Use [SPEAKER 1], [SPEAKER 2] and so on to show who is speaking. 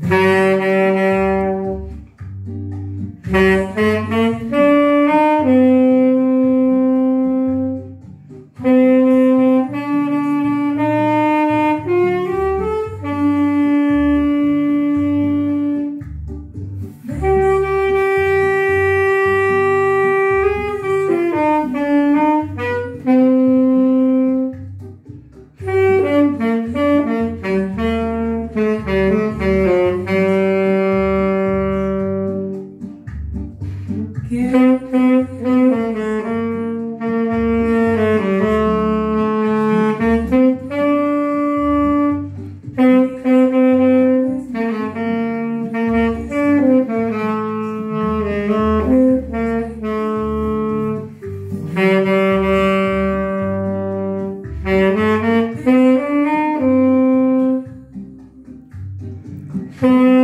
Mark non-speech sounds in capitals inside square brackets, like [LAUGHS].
[SPEAKER 1] Thank [LAUGHS] you.